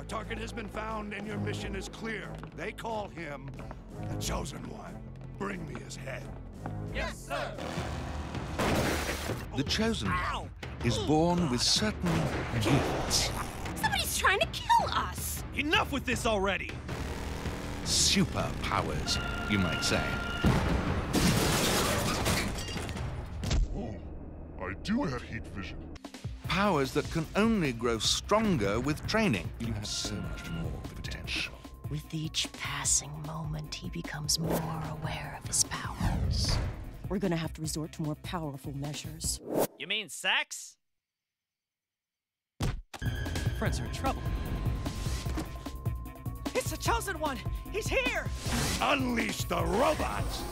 Our target has been found and your mission is clear. They call him the Chosen One. Bring me his head. Yes, sir. The Chosen One is born with certain gifts, Somebody's trying to kill us! Enough with this already. superpowers, you might say. Oh, I do have heat vision. Powers that can only grow stronger with training. You have so much more potential. With each passing moment, he becomes more aware of his powers. We're gonna have to resort to more powerful measures. You mean sex? Friends are in trouble. It's the chosen one! He's here! Unleash the robots!